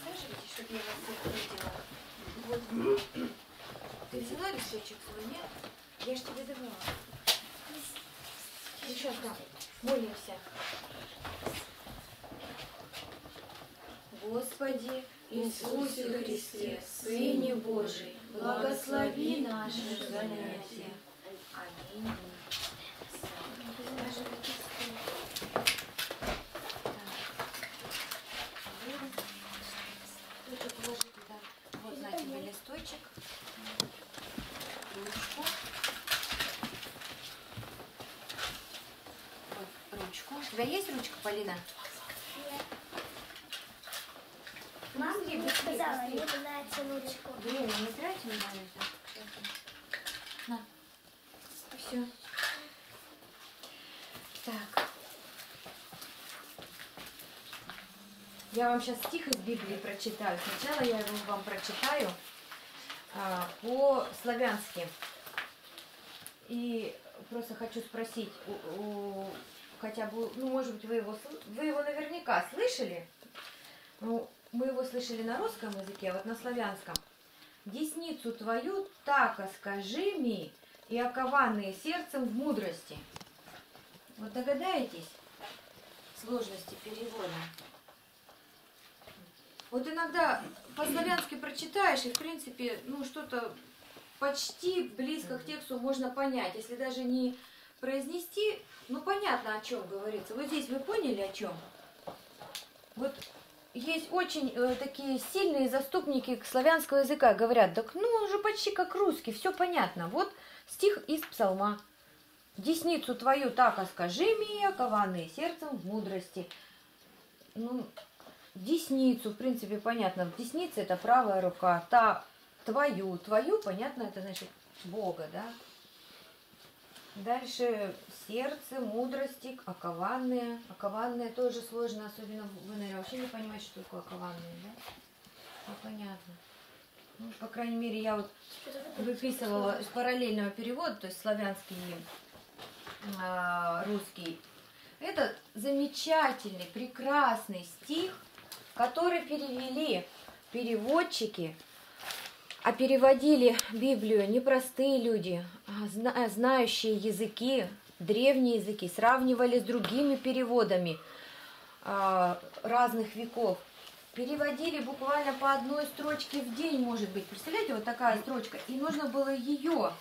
Скажите, чтобы я вас всех видела. Вот. Ты взяла листочек свой, нет? Я ж тебе давала. Сейчас, да. Молимся. Господи Иисусе Христе, Сыне Божий, благослови наше занятие. Аминь. Листочек. Ручку. Ручку. У тебя есть ручка, Полина? Мама мне сказала, быстрее. не нравится ручку. Время не на это. На. Все. Так. Я вам сейчас стих из Библии прочитаю. Сначала я его вам прочитаю а, по-славянски. И просто хочу спросить, у- у- хотя бы, ну, может быть, вы его, вы его наверняка слышали? Ну, мы его слышали на русском языке, а вот на славянском. Десницу твою так скажи ми, и окованные сердцем в мудрости. Вот догадаетесь сложности перевода? Вот иногда по-славянски прочитаешь, и в принципе, ну, что-то почти близко к тексту можно понять. Если даже не произнести, ну, понятно, о чем говорится. Вот здесь вы поняли, о чем? Вот есть очень э, такие сильные заступники славянского языка, говорят, так ну он же почти как русский, все понятно. Вот стих из псалма. Десницу твою так скажи мне, окованные сердцем в мудрости. Ну, десницу, в принципе, понятно. Десница это правая рука. Та твою, твою, понятно, это значит Бога, да? Дальше сердце, мудрости, окованные. Окованные тоже сложно, особенно вы, наверное, вообще не понимаете, что такое окованные, да? Ну, понятно. Ну, по крайней мере, я вот выписывала из параллельного перевода, то есть славянский и а, русский. Это замечательный, прекрасный стих, который перевели переводчики, а переводили Библию не простые люди, а зна- знающие языки, древние языки, сравнивали с другими переводами а, разных веков. Переводили буквально по одной строчке в день, может быть. Представляете, вот такая строчка. И нужно было ее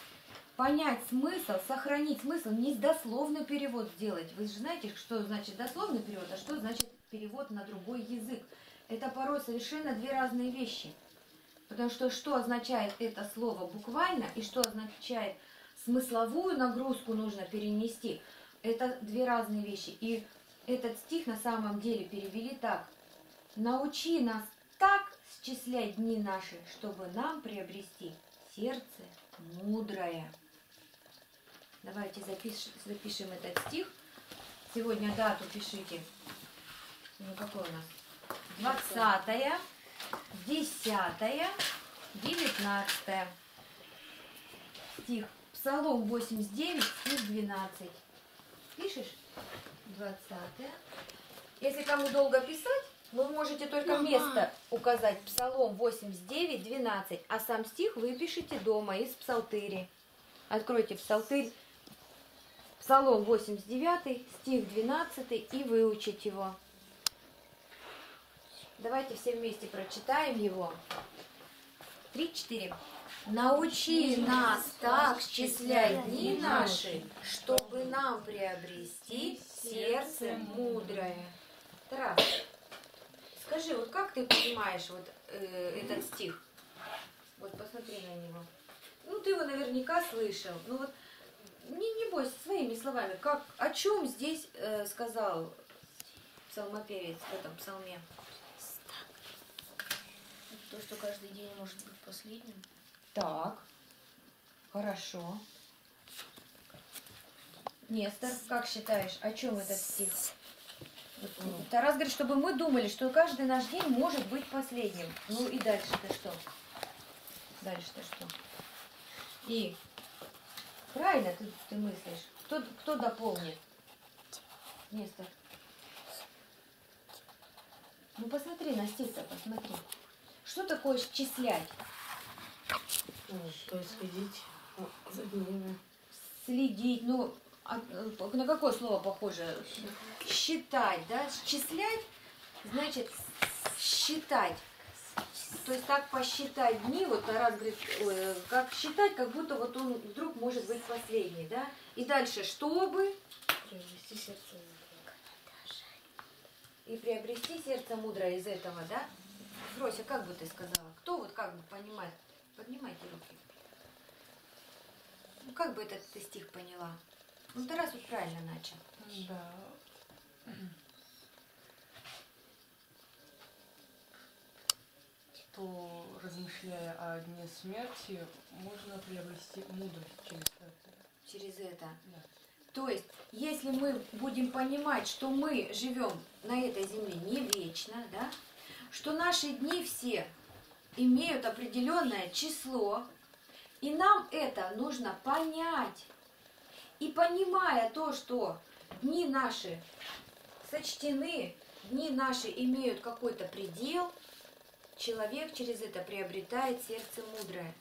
понять смысл, сохранить смысл, не дословный перевод сделать. Вы же знаете, что значит дословный перевод, а что значит перевод на другой язык. Это порой совершенно две разные вещи. Потому что что означает это слово буквально и что означает смысловую нагрузку нужно перенести, это две разные вещи. И этот стих на самом деле перевели так. Научи нас так счислять дни наши, чтобы нам приобрести сердце мудрое. Давайте запиш- запишем этот стих. Сегодня дату пишите. Ну, какой у нас? 20 10 19 стих. Псалом 89, стих 12. Пишешь? 20 Если кому долго писать, вы можете только место указать. Псалом 89, 12. А сам стих вы пишите дома из псалтыри. Откройте псалтырь. Псалом 89, стих 12 и выучить его. Давайте все вместе прочитаем его. Три-четыре. Научи нас так счислять дни наши, чтобы нам приобрести сердце мудрое. Тарас, скажи, вот как ты понимаешь вот э, этот стих? Вот посмотри на него. Ну, ты его наверняка слышал. Ну вот, не, не бойся, своими словами, как, о чем здесь э, сказал псалмопевец в этом псалме? То, что каждый день может быть последним. Так, хорошо. Нестор, как считаешь, о чем этот стих? Вот, Тарас говорит, чтобы мы думали, что каждый наш день может быть последним. Ну и дальше-то что? Дальше-то что? И правильно ты, ты мыслишь. Кто, кто дополнит? Нестор. Ну посмотри на стих-то, посмотри. Что такое счислять? То есть следить ну, за днями. Следить, ну, а, э, на какое слово похоже? Считать, да? Счислять, значит, считать. То есть так посчитать дни, вот Тарас говорит, ой, э, как считать, как будто вот он вдруг может быть последний, да? И дальше, чтобы Приобрести сердце и приобрести сердце мудрое из этого, да? Фрося, как бы ты сказала? Кто вот как бы понимает? Поднимайте руки. Ну, как бы этот ты стих поняла? Ну, Тарас вот правильно начал. Да. То, размышляя о дне смерти, можно приобрести мудрость через это. Через это. Да. То есть, если мы будем понимать, что мы живем на этой земле не вечно, да, что наши дни все имеют определенное число, и нам это нужно понять. И понимая то, что дни наши сочтены, дни наши имеют какой-то предел, человек через это приобретает сердце мудрое.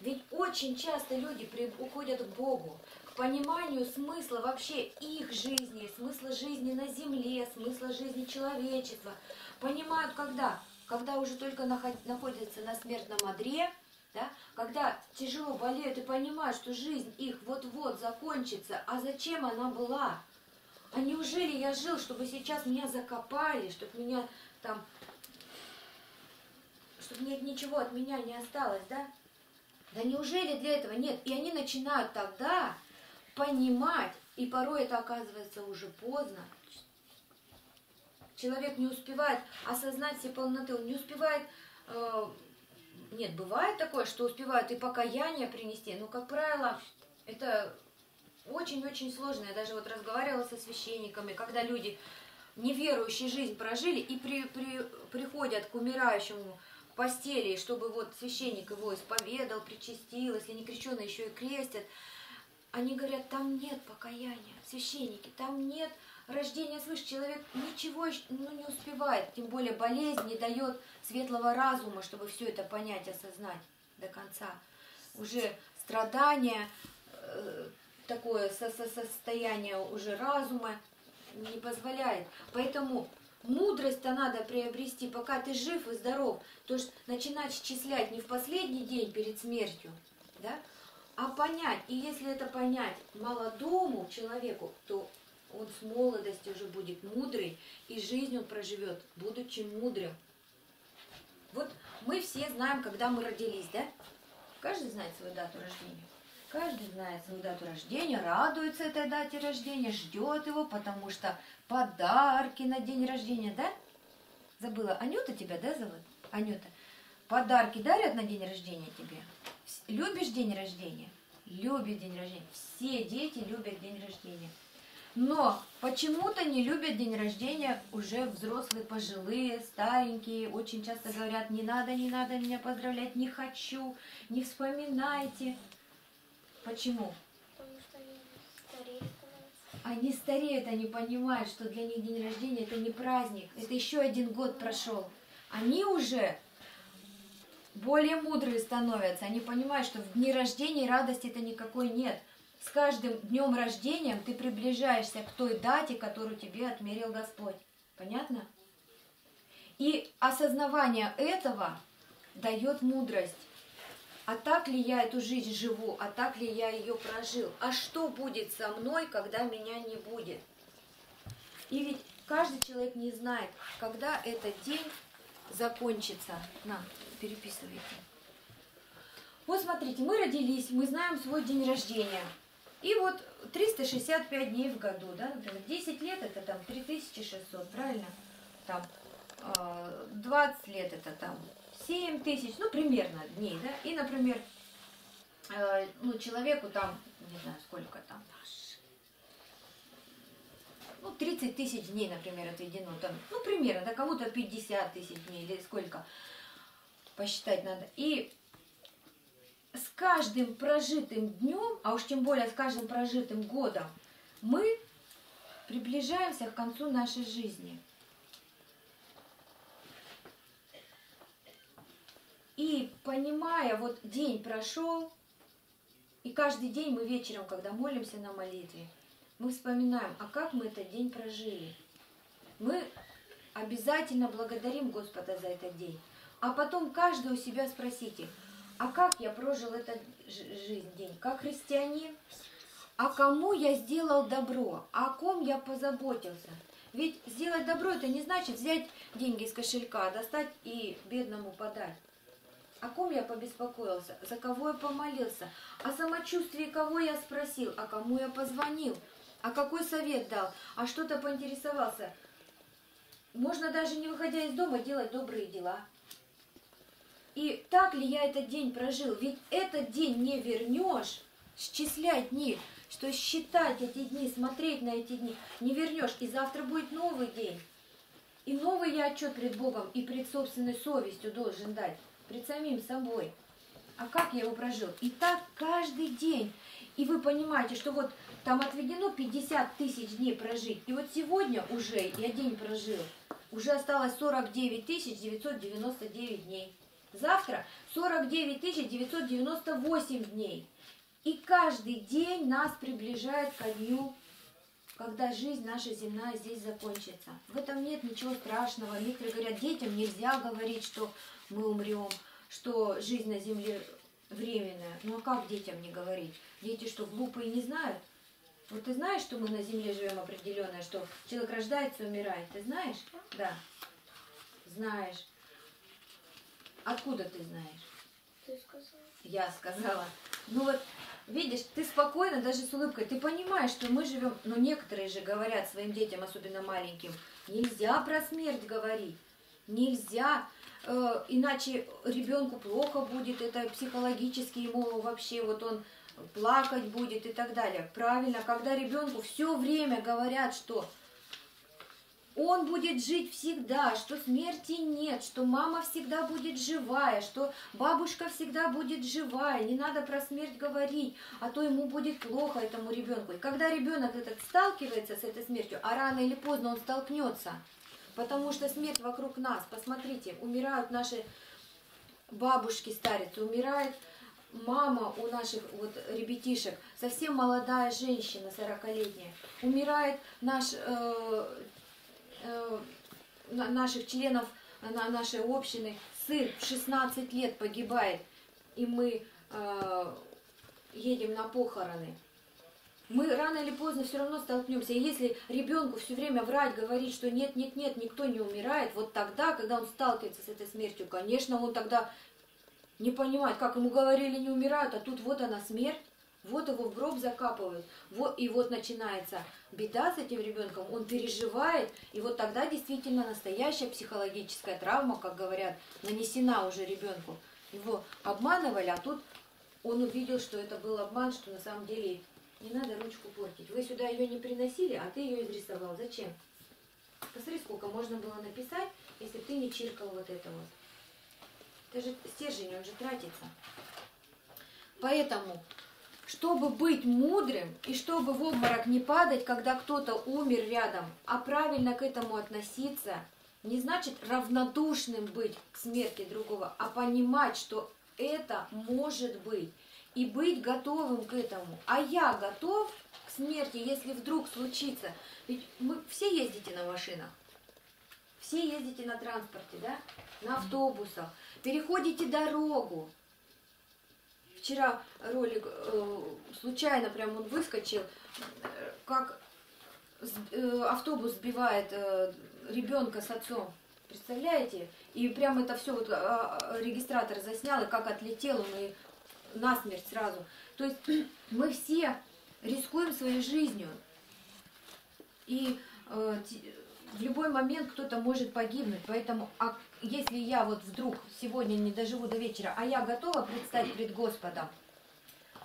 Ведь очень часто люди уходят к Богу, пониманию смысла вообще их жизни, смысла жизни на земле, смысла жизни человечества. Понимают когда? Когда уже только наход- находятся на смертном одре, да? когда тяжело болеют и понимают, что жизнь их вот-вот закончится, а зачем она была? А неужели я жил, чтобы сейчас меня закопали, чтобы меня там, чтобы нет ничего от меня не осталось, да? Да неужели для этого нет? И они начинают тогда понимать, и порой это оказывается уже поздно. Человек не успевает осознать все полноты, он не успевает... э, нет, бывает такое, что успевают и покаяние принести, но, как правило, это очень-очень сложно. Я даже вот разговаривала со священниками, когда люди неверующие жизнь прожили и при, при- приходят к умирающему постели, чтобы вот священник его исповедал, причастил, если не крещеный, еще и крестят. Они говорят, там нет покаяния, священники, там нет рождения свыше. Человек ничего ну, не успевает, тем более болезнь не дает светлого разума, чтобы все это понять, осознать до конца. Уже страдания, э, такое со- со- состояние уже разума не позволяет. Поэтому мудрость-то надо приобрести, пока ты жив и здоров. То есть начинать счислять не в последний день перед смертью, да, а понять. И если это понять молодому человеку, то он с молодости уже будет мудрый, и жизнь он проживет, будучи мудрым. Вот мы все знаем, когда мы родились, да? Каждый знает свою дату рождения. Каждый знает свою дату рождения, радуется этой дате рождения, ждет его, потому что подарки на день рождения, да? Забыла, Анюта тебя, да, зовут? Анюта. Подарки дарят на день рождения тебе? Любишь день рождения? Любит день рождения. Все дети любят день рождения. Но почему-то не любят день рождения уже взрослые, пожилые, старенькие. Очень часто говорят, не надо, не надо меня поздравлять, не хочу, не вспоминайте. Почему? Они стареют, они понимают, что для них день рождения это не праздник, это еще один год прошел. Они уже более мудрые становятся, они понимают, что в дни рождения радости это никакой нет. С каждым днем рождения ты приближаешься к той дате, которую тебе отмерил Господь. Понятно? И осознавание этого дает мудрость. А так ли я эту жизнь живу, а так ли я ее прожил? А что будет со мной, когда меня не будет? И ведь каждый человек не знает, когда этот день закончится. На, переписывайте. Вот смотрите, мы родились, мы знаем свой день рождения. И вот 365 дней в году, да, например, 10 лет это там 3600, правильно? Там э, 20 лет это там 7 тысяч, ну, примерно дней, да, и, например, э, ну, человеку там, не знаю, сколько там, ну, 30 тысяч дней, например, отведено, там, ну, примерно, да, кому-то 50 тысяч дней или сколько, посчитать надо. И с каждым прожитым днем, а уж тем более с каждым прожитым годом, мы приближаемся к концу нашей жизни. И понимая, вот день прошел, и каждый день мы вечером, когда молимся на молитве, мы вспоминаем, а как мы этот день прожили. Мы обязательно благодарим Господа за этот день. А потом каждый у себя спросите, а как я прожил этот жизнь день? Как христианин? А кому я сделал добро? О ком я позаботился? Ведь сделать добро это не значит взять деньги из кошелька, достать и бедному подать. О ком я побеспокоился, за кого я помолился, о самочувствии кого я спросил, а кому я позвонил, а какой совет дал, а что-то поинтересовался. Можно даже не выходя из дома делать добрые дела. И так ли я этот день прожил? Ведь этот день не вернешь, счислять дни, что считать эти дни, смотреть на эти дни не вернешь. И завтра будет новый день. И новый я отчет перед Богом и пред собственной совестью должен дать, пред самим собой. А как я его прожил? И так каждый день. И вы понимаете, что вот там отведено 50 тысяч дней прожить. И вот сегодня уже я день прожил. Уже осталось 49 тысяч 999 дней. Завтра 49 тысяч 998 дней. И каждый день нас приближает ко дню, когда жизнь наша земная здесь закончится. В этом нет ничего страшного. Некоторые говорят, детям нельзя говорить, что мы умрем, что жизнь на земле временная. Ну а как детям не говорить? Дети что, глупые не знают? Вот ты знаешь, что мы на земле живем определенное, что человек рождается и умирает. Ты знаешь? Да. Знаешь. Откуда ты знаешь? Ты сказала. Я сказала. Ну вот, видишь, ты спокойно, даже с улыбкой, ты понимаешь, что мы живем, но некоторые же говорят своим детям, особенно маленьким, нельзя про смерть говорить, нельзя, э, иначе ребенку плохо будет, это психологически ему вообще, вот он плакать будет и так далее. Правильно, когда ребенку все время говорят, что он будет жить всегда, что смерти нет, что мама всегда будет живая, что бабушка всегда будет живая, не надо про смерть говорить, а то ему будет плохо этому ребенку. И когда ребенок этот сталкивается с этой смертью, а рано или поздно он столкнется, потому что смерть вокруг нас, посмотрите, умирают наши бабушки старицы, умирает мама у наших вот ребятишек, совсем молодая женщина, 40-летняя, умирает наш э, э, наших членов на нашей общины, сын в 16 лет погибает, и мы э, едем на похороны. Мы рано или поздно все равно столкнемся. И если ребенку все время врать, говорить, что нет, нет, нет, никто не умирает, вот тогда, когда он сталкивается с этой смертью, конечно, он тогда не понимает, как ему говорили, не умирают, а тут вот она смерть. Вот его в гроб закапывают. Вот, и вот начинается беда с этим ребенком. Он переживает. И вот тогда действительно настоящая психологическая травма, как говорят, нанесена уже ребенку. Его обманывали, а тут он увидел, что это был обман, что на самом деле не надо ручку портить. Вы сюда ее не приносили, а ты ее изрисовал. Зачем? Посмотри, сколько можно было написать, если ты не чиркал вот это вот. Это же стержень, он же тратится. Поэтому чтобы быть мудрым и чтобы в обморок не падать, когда кто-то умер рядом, а правильно к этому относиться, не значит равнодушным быть к смерти другого, а понимать, что это может быть, и быть готовым к этому. А я готов к смерти, если вдруг случится. Ведь мы все ездите на машинах, все ездите на транспорте, да, на автобусах, переходите дорогу, Вчера ролик э, случайно прям он выскочил, как э, автобус сбивает э, ребенка с отцом. Представляете? И прям это все вот э, регистратор заснял, и как отлетел он и насмерть сразу. То есть мы все рискуем своей жизнью. И в любой момент кто-то может погибнуть. Поэтому, а если я вот вдруг сегодня не доживу до вечера, а я готова предстать пред Господом,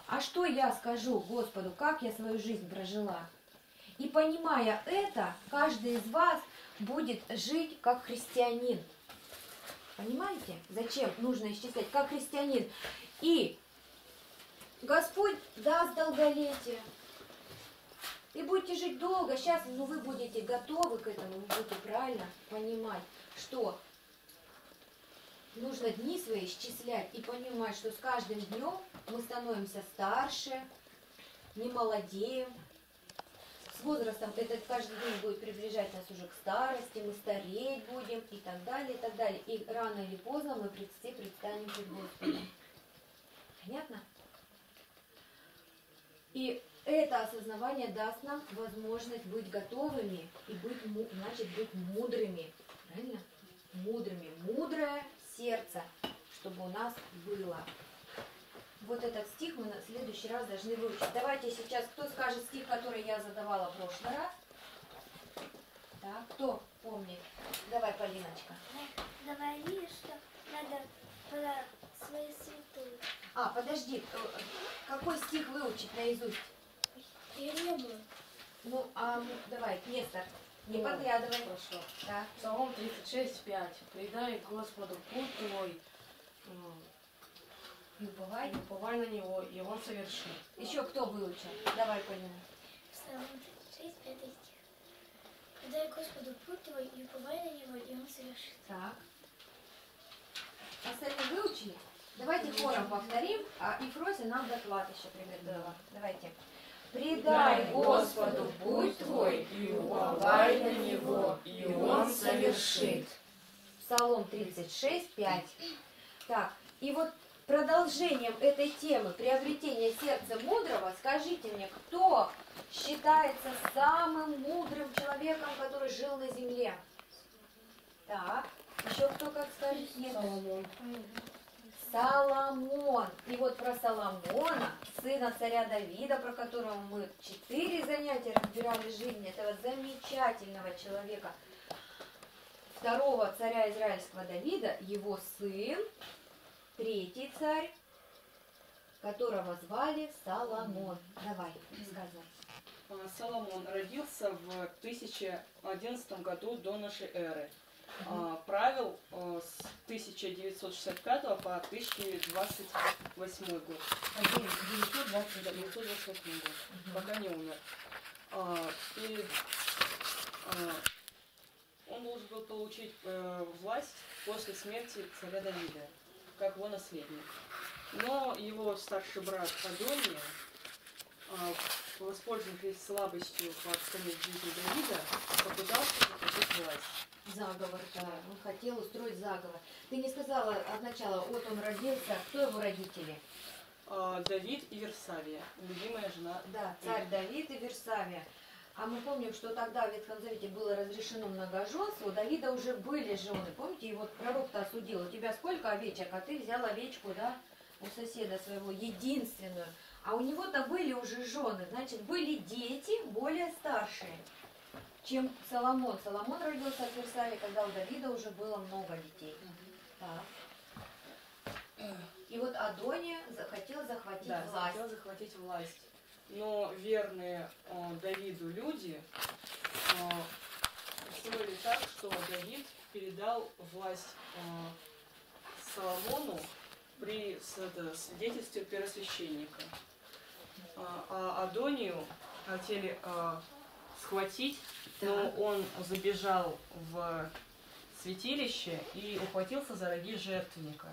а что я скажу Господу, как я свою жизнь прожила? И понимая это, каждый из вас будет жить как христианин. Понимаете, зачем нужно исчислять? Как христианин. И Господь даст долголетие. И будете жить долго, счастливы, но вы будете готовы к этому, вы будете правильно понимать, что нужно дни свои исчислять и понимать, что с каждым днем мы становимся старше, не молодеем. С возрастом этот каждый день будет приближать нас уже к старости, мы стареть будем и так далее, и так далее. И рано или поздно мы все предстанем пред Господом. Понятно? И это осознавание даст нам возможность быть готовыми и быть, значит, быть мудрыми. Правильно? Мудрыми. Мудрое сердце, чтобы у нас было. Вот этот стих мы на следующий раз должны выучить. Давайте сейчас, кто скажет стих, который я задавала в прошлый раз? Так, кто помнит? Давай, Полиночка. Говорили, что надо про свою святую. А, подожди, э, какой стих выучить наизусть? Я не было. Ну, а, ну, давай, Нестор, не Ну, подглядывай. Хорошо. Так. Псалом 36, 5. «Предай Господу путь твой, И уповай. и уповай на Него, и Он совершит». Еще кто выучил? Давай, Полина. Псалом 36, 5 стих. Дай Господу путь твой и уповай на него, и он совершит. Так. Остальные выучили? Давайте хором повторим, а и Фрося нам доклад еще приготовила. Давайте. Предай Господу путь твой, и уповай на Него, и Он совершит. Псалом 36, 5. Так, и вот продолжением этой темы приобретения сердца мудрого, скажите мне, кто считается самым мудрым человеком, который жил на земле? Так, еще кто как скажет? Нет. Соломон. Соломон. И вот про Соломона, сына царя Давида, про которого мы четыре занятия разбирали жизнь этого замечательного человека, второго царя израильского Давида, его сын, третий царь, которого звали Соломон. Давай, рассказывай. А, Соломон родился в 1011 году до нашей эры. А, Правил а, с 1965 по 1028 год. 928. 928 год, пока не умер. А, И а, он должен был получить э, власть после смерти царя Давида, как его наследник. Но его старший брат Адония, а, воспользовавшись слабостью по обстоянию жизни Давида, попытался захватить власть. Заговор, да. Он хотел устроить заговор. Ты не сказала от начала, вот он родился, кто его родители? А, Давид и Версавия, любимая жена. Да, царь Давид и Версавия. А мы помним, что тогда в Ветхом Завете было разрешено многоженство, у Давида уже были жены. Помните, и вот пророк-то осудил, у тебя сколько овечек, а ты взял овечку, да, у соседа своего, единственную. А у него-то были уже жены, значит, были дети более старшие, чем Соломон. Соломон родился от Версавии, когда у Давида уже было много детей. Так. И вот Адония захотел захватить Да, власть. хотел захватить власть. Но верные э, Давиду люди э, устроили так, что Давид передал власть э, Соломону при свидетельстве первосвященника. А, а Адонию хотели э, схватить, но Так. он забежал в святилище и ухватился за роги жертвенника.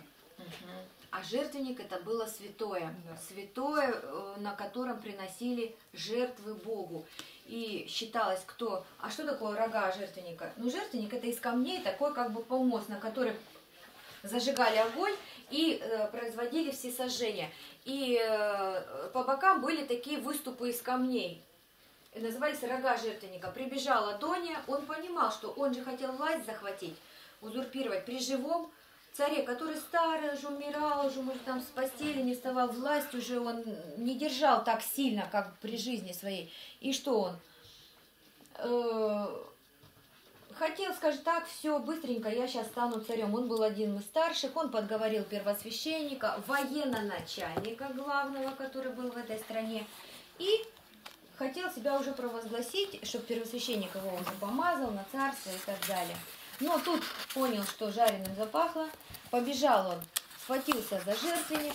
А жертвенник это было святое. Да. Святое, э, на котором приносили жертвы Богу. И считалось, кто... А что такое рога жертвенника? Ну, жертвенник это из камней такой как бы помост, на который зажигали огонь и э, производили все сожжения. И э, по бокам были такие выступы из камней. Назывались рога жертвенника. Прибежал Адония, он понимал, что он же хотел власть захватить, узурпировать при живом царе, который старый уже умирал, уже, может, там с постели не вставал, власть уже он не держал так сильно, как при жизни своей. И что он? Э, хотел, скажет, так, все, быстренько, я сейчас стану царем. Он был один из старших, он подговорил первосвященника, военно-начальника главного, который был в этой стране, и хотел себя уже провозгласить, чтобы первосвященник его уже помазал на царство и так далее. Но тут понял, что жареным запахло, побежал он, схватился за жертвенник,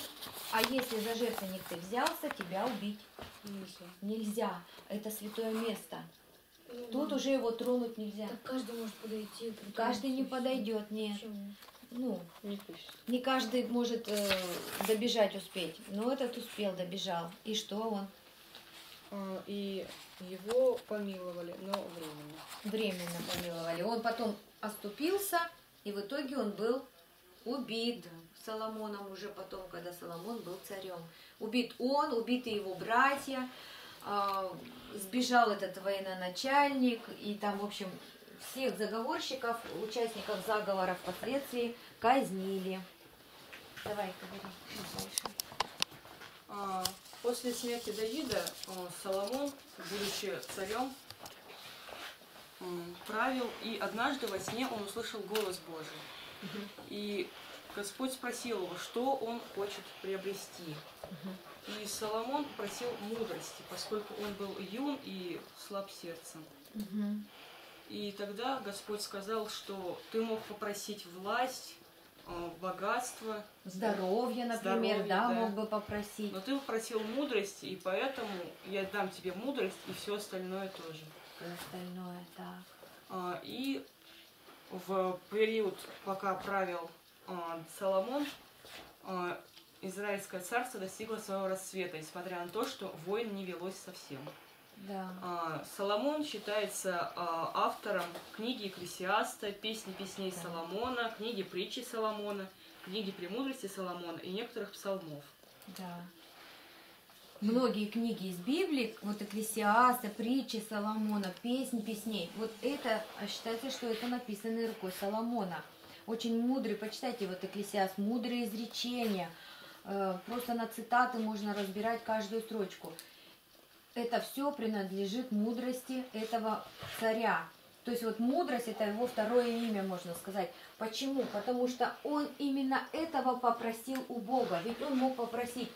а если за жертвенник ты взялся, тебя убить Нельзя. нельзя. Это святое место. Ну, Тут уже его тронуть нельзя. Так каждый может подойти. Каждый не подойдет, нет. Почему? Ну, Не не каждый может э, добежать успеть. Но этот успел, добежал. И что он? А, И его помиловали, но временно. Временно помиловали. Он потом оступился, и в итоге он был убит Соломоном уже потом, когда Соломон был царем. Убит он, убиты его братья, сбежал этот военачальник, и там, в общем, всех заговорщиков, участников заговора впоследствии казнили. Давай, говори дальше. А, После смерти Давида а, Соломон, будучи царем, правил, и однажды во сне он услышал голос Божий. И Господь спросил его, что он хочет приобрести. И Соломон просил мудрости, поскольку он был юн и слаб сердцем. Мгм. И тогда Господь сказал, что ты мог попросить власть, а, богатство, Здоровье, например, Здоровье, да, да. мог бы попросить. но ты попросил мудрости, и поэтому я дам тебе мудрость и все остальное тоже. И остальное, так. А, И в период, пока правил а, Соломон, а, Израильское царство достигло своего расцвета, несмотря на то, что войн не велось совсем. Да. А, Соломон считается а, автором книги Экклесиаста, песни песней Да. Соломона, книги притчи Соломона, книги премудрости Соломона и некоторых псалмов. Да. Многие книги из Библии, вот Экклесиаста, притчи Соломона, песнь песней, вот это, а считается, что это написано рукой Соломона. Очень мудрый, почитайте вот Экклесиаст, мудрые изречения, просто на цитаты можно разбирать каждую строчку. Это все принадлежит мудрости этого царя. То есть вот мудрость это его второе имя, можно сказать. Почему? Потому что он именно этого попросил у Бога. Ведь он мог попросить,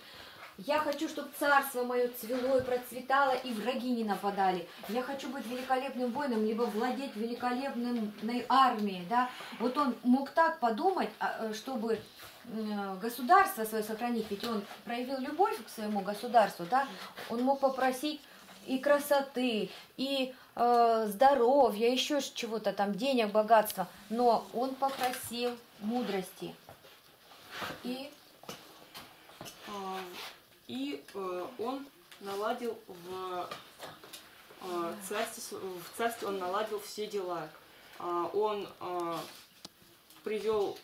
я хочу, чтобы царство мое цвело и процветало, и враги не нападали. Я хочу быть великолепным воином, либо владеть великолепной армией. Да? Вот он мог так подумать, а, э, чтобы э, государство свое сохранить, ведь он проявил любовь к своему государству, да? он мог попросить и красоты, и э, здоровья, еще чего-то там, денег, богатства, но он попросил мудрости. И А, И э, он наладил в э, царстве, в царстве он наладил все дела. А, Он а, привел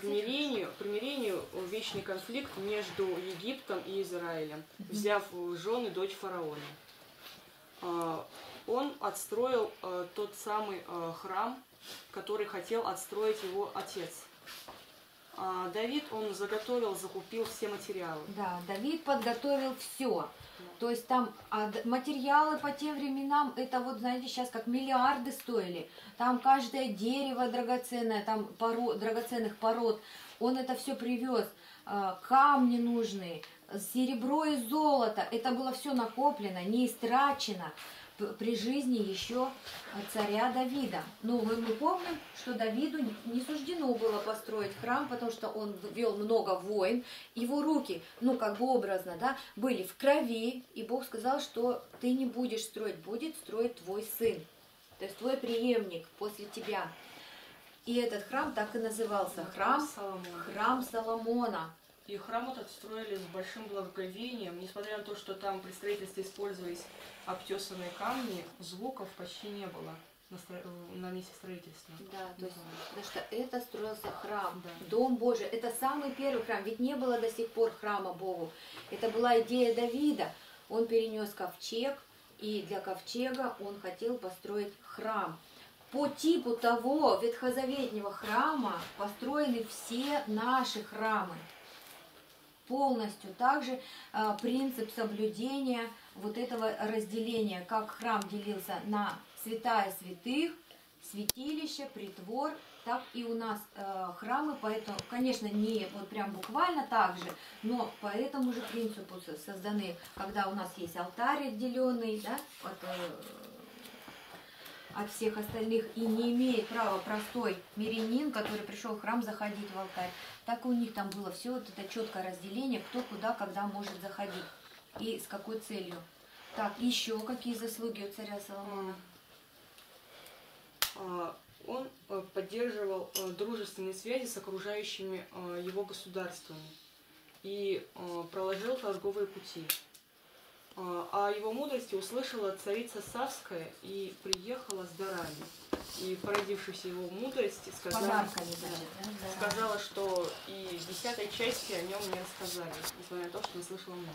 примирению, примирению вечный конфликт между Египтом и Израилем, взяв в жены дочь фараона. А, Он отстроил э, тот самый э, храм, который хотел отстроить его отец. А, Давид, он заготовил, закупил все материалы. Да, Давид подготовил все. То есть там а, материалы по тем временам, это вот, знаете, сейчас как миллиарды стоили. Там каждое дерево драгоценное, там поро- драгоценных пород, он это все привез. А, Камни нужные, серебро и золото, это было все накоплено, не истрачено при жизни еще царя Давида. Ну, мы, мы помним, что Давиду не суждено было построить храм, потому что он вел много войн, его руки, ну, как бы образно, да, были в крови, и Бог сказал, что ты не будешь строить, будет строить твой сын, то есть твой преемник после тебя. И этот храм так и назывался, храм, Соломона. храм Соломона. И храм этот строили с большим благоговением, несмотря на то, что там при строительстве использовались обтесанные камни, звуков почти не было на, стро- э, на месте строительства. Да, то есть, потому что это строился храм, Да. дом Божий. Это самый первый храм, ведь не было до сих пор храма Богу. Это была идея Давида. Он перенес ковчег, и для ковчега он хотел построить храм. По типу того ветхозаветнего храма построены все наши храмы. Полностью. Также а, принцип соблюдения вот этого разделения, как храм делился на святая святых святилище, притвор, так и у нас э, храмы, поэтому, конечно, не вот прям буквально так же, но по этому же принципу со- созданы, когда у нас есть алтарь отделенный, да, от, э, от всех остальных и не имеет права простой мирянин, который пришел в храм, заходить в алтарь. Так у них там было все вот это четкое разделение, кто куда, когда может заходить и с какой целью. Так, еще какие заслуги у царя Соломона? А, Он э, поддерживал э, дружественные связи с окружающими э, его государствами и проложил торговые пути. А, О его мудрости услышала царица Савская и приехала с дарами. И породившись его мудрости, сказала, да? сказала, что и десятой части о нем не рассказали, несмотря на то, что наслышала много.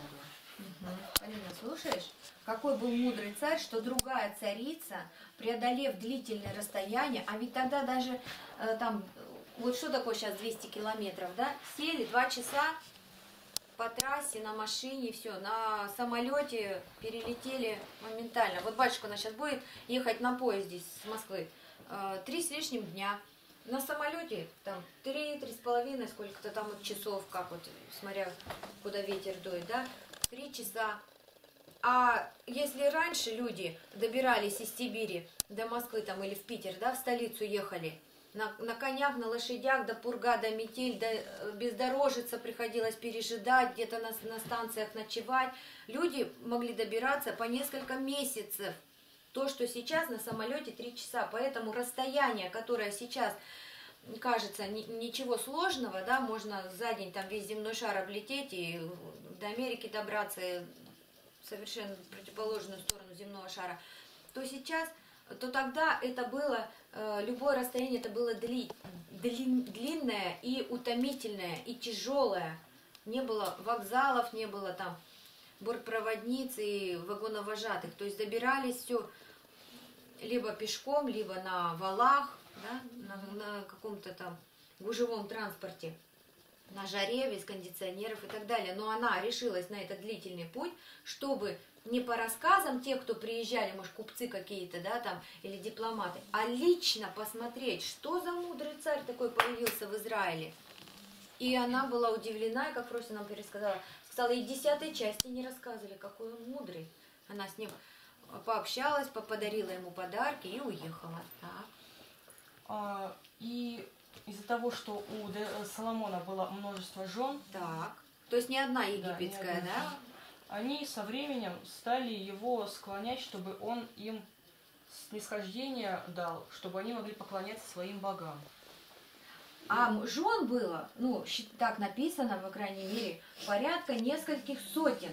Мгм. Полина, слушаешь? Какой был мудрый царь, что другая царица, преодолев длительное расстояние, а ведь тогда даже э, там, вот что такое сейчас 200 километров, да? Сели два часа по трассе, на машине, все, на самолете перелетели моментально. Вот батюшка у сейчас будет ехать на поезде с Москвы. Э, Три с лишним дня. На самолете там три, три с половиной, сколько-то там вот часов, как вот, смотря куда ветер дует, да, три часа. А если раньше люди добирались из Сибири до Москвы там или в Питер, да, в столицу ехали, на, на конях, на лошадях, до пурга, до метель, до э, бездорожица приходилось пережидать, где-то на, на станциях ночевать. Люди могли добираться по несколько месяцев. То, что сейчас на самолете три часа. Поэтому расстояние, которое сейчас кажется ни- ничего сложного, да, можно за день там весь земной шар облететь и до Америки добраться, и в совершенно противоположную сторону земного шара, то сейчас, то тогда это было, э, любое расстояние это было дли- длин- длинное и утомительное, и тяжелое. Не было вокзалов, не было там бортпроводниц и вагоновожатых. То есть добирались все либо пешком, либо на валах, да, на, на каком-то там гужевом транспорте, на жаре, без кондиционеров и так далее. Но она решилась на этот длительный путь, чтобы не по рассказам тех, кто приезжали, может, купцы какие-то, да, там, или дипломаты, а лично посмотреть, что за мудрый царь такой появился в Израиле. И она была удивлена, и как Фрося нам пересказала, сказала, и десятой части не рассказывали, какой он мудрый. Она с ним пообщалась, по- подарила ему подарки и уехала. Так. А, И из-за того, что у Д- Соломона было множество жен, так. То есть не одна Да, не египетская, одна. да? Они со временем стали его склонять, чтобы он им снисхождение дал, чтобы они могли поклоняться своим богам. А жен было, ну, так написано, по крайней мере, порядка нескольких сотен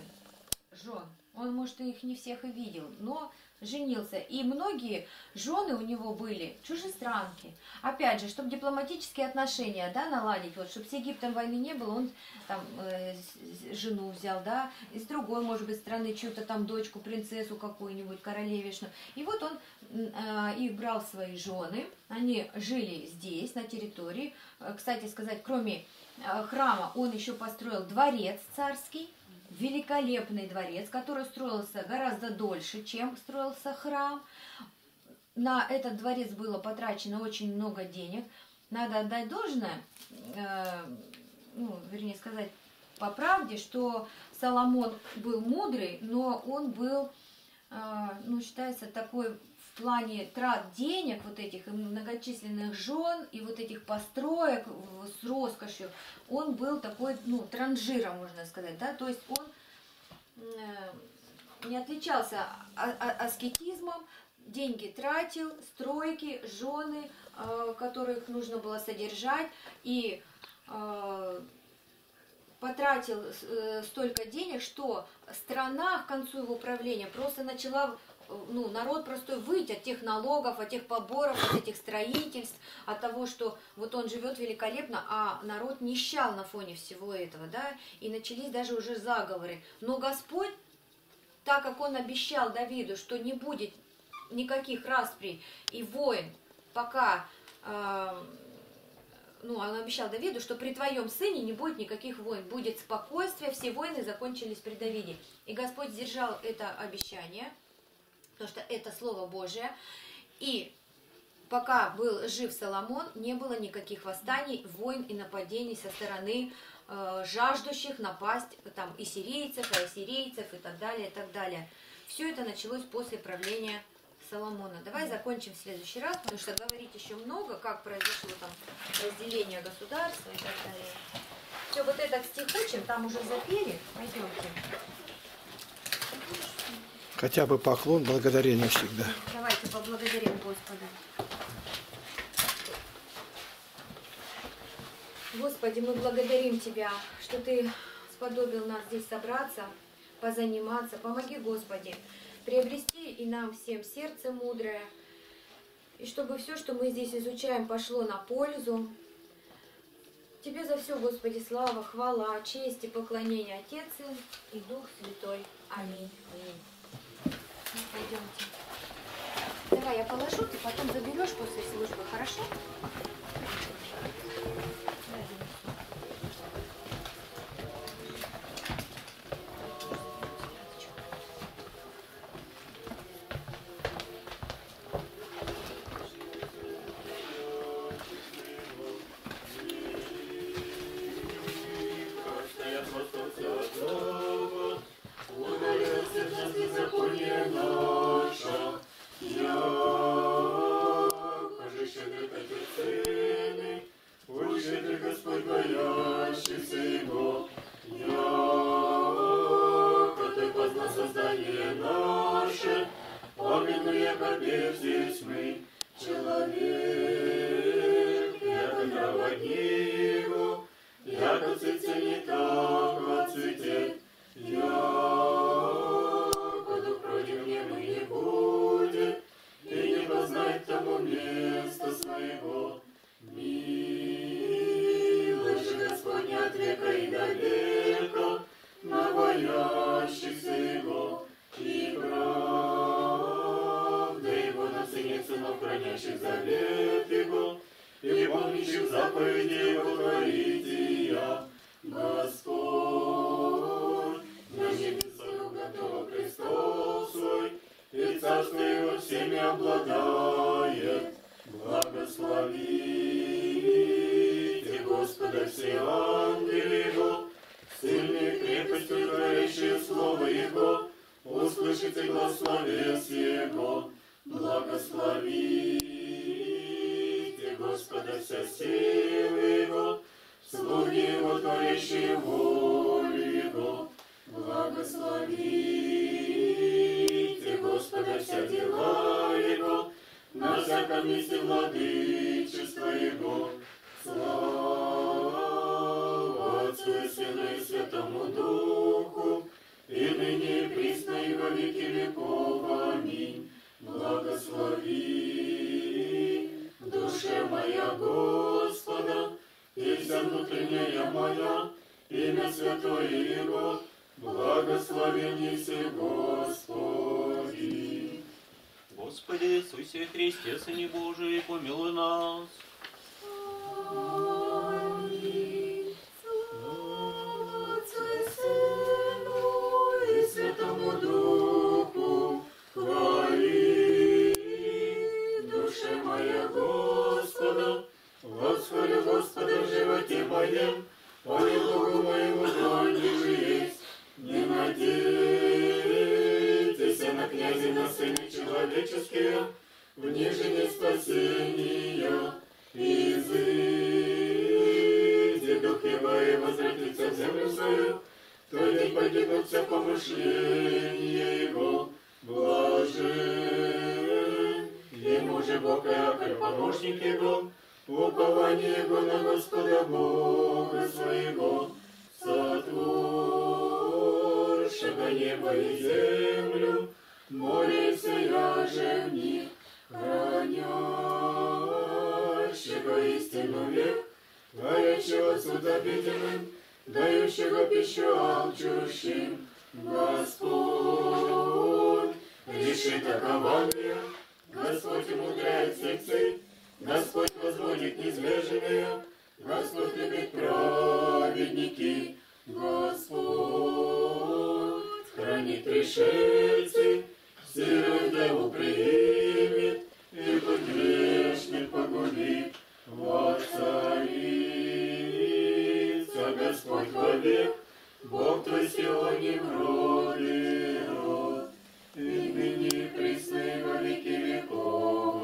жен. Он, может, их не всех и видел, но женился. И многие жены у него были чужестранки. Опять же, чтобы дипломатические отношения да, наладить, вот, чтобы с Египтом войны не было, он там э, жену взял, да, из другой, может быть, страны чью-то там дочку, принцессу какую-нибудь, королевишну. И вот он э, их брал свои жены, они жили здесь, на территории. Э, Кстати сказать, кроме э, храма, он еще построил дворец царский, великолепный дворец, который строился гораздо дольше, чем строился храм. На этот дворец было потрачено очень много денег. Надо отдать должное, э, ну, вернее сказать, по правде, что Соломон был мудрый, но он был, э, ну, считается, такой в плане трат денег, вот этих и многочисленных жен, и вот этих построек с роскошью, он был такой, ну, транжиром, можно сказать, да, то есть он э, не отличался а- а- аскетизмом, деньги тратил, стройки, жены, э, которых нужно было содержать, и э, потратил столько денег, что страна к концу его правления просто начала, ну, народ простой выйти от тех налогов, от тех поборов, от этих строительств, от того, что вот он живет великолепно, а народ нищал на фоне всего этого, да, и начались даже уже заговоры. Но Господь, так как он обещал Давиду, что не будет никаких расприй и войн, пока э, ну, он обещал Давиду, что при твоем сыне не будет никаких войн, будет спокойствие, все войны закончились при Давиде. И Господь сдержал это обещание, потому что это Слово Божие. И пока был жив Соломон, не было никаких восстаний, войн и нападений со стороны э, жаждущих напасть там и сирийцев, и ассирийцев и так далее, и так далее. Все это началось после правления Соломона. Давай закончим в следующий раз, потому что говорить еще много, как произошло там разделение государства и так далее. Все, вот этот стих учим, там уже запели. Пойдемте. Хотя бы поклон, благодарение всегда. Давайте поблагодарим Господа. Господи, мы благодарим Тебя, что Ты сподобил нас здесь собраться, позаниматься. Помоги, Господи, приобрести и нам всем сердце мудрое, и чтобы все, что мы здесь изучаем, пошло на пользу. Тебе за все, Господи, слава, хвала, честь и поклонение Отец и Дух Святой. Аминь. Ну, Пойдемте. Давай я положу, ты потом заберешь после службы, хорошо? Моя, имя Святое Его, благословен еси Господи. Господи Иисусе Христе, Сыне Божий, помилуй нас. Я же в них, хранящего истину век, горячего суд обиденным, дающего пищу алчущим. Господь решит такование, Господь умудряет сердцы, Господь возводит низверженные, Господь любит праведники, Господь хранит пришельцы, всегда примет и погрешник погубит. Воцарится Господь вовек, Бог твой сегодня в роде род, и ныне пресны во веки веков.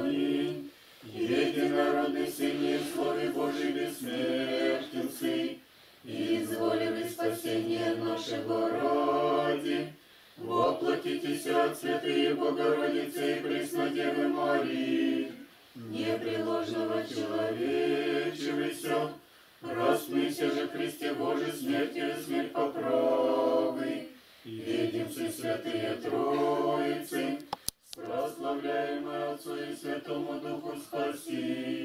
Аминь. Единородный Сын, не в Слове Божьей бессмертен Сын, изволил и спасение нашего ради. Воплотитесь от святые Богородицы и Преснодевы Марии, непреложного человечевися, распнися же Христе Божий смертью смерть попробуй. Все святые Троицы, прославляемые Отцу и Святому Духу, спаси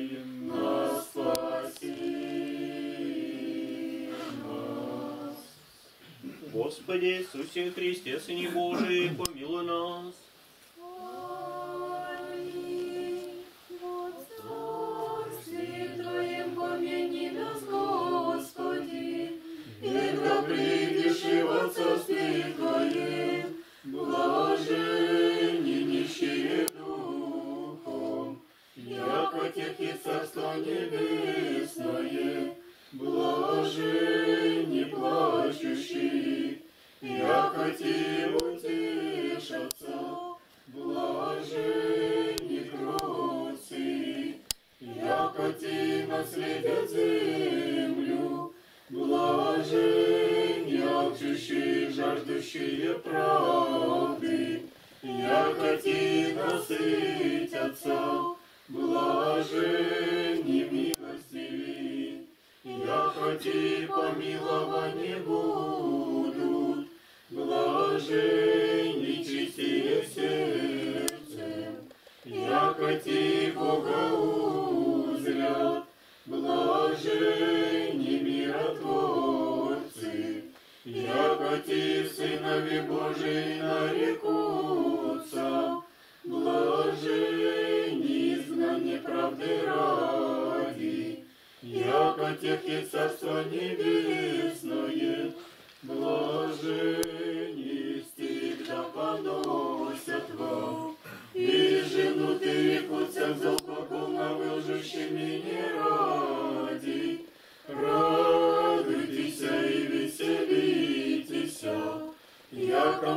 Господи Иисусе Христе, Сыне Божий, помилуй нас.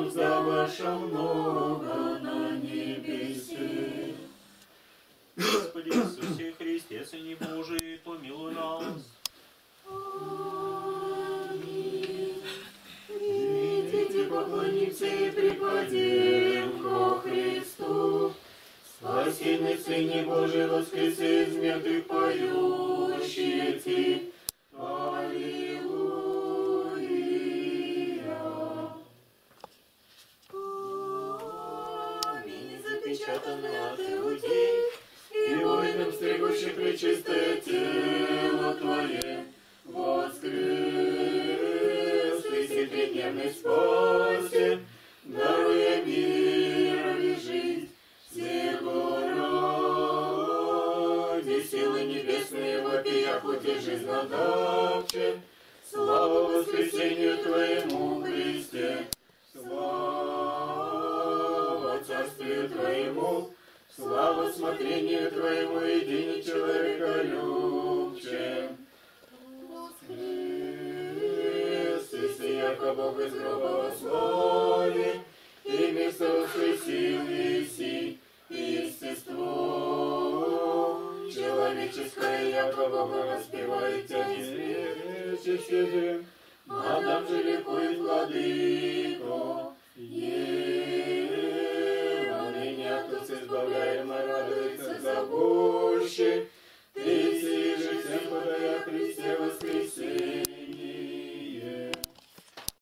За ваша много на небесе. Господи Иисусе Христе, Сыне Божий, помилуй нас. Идите, поклонимся и припадем ко Христу. Спасенный Сыне Божий, воскресы из мертвых Аминь. Запечатаны от иудей, и воинам стригущий пречистое тело Твое, воскрес ты сетредневной спасе, даруя мир и жизнь всего ради силы небесные вопия пути жизнодавче. Слава воскресению Твоему, Христе! Слава смотрению Твоему, едине человека любче! Воскрес, яко Бог из гроба славе, и место воскресил виси, естество человеческое, яко Бога распевает тянет же, Адам же ликует владыко, избавляемо радуется зовущий, Ты сижи всем подая Христе воскресенье.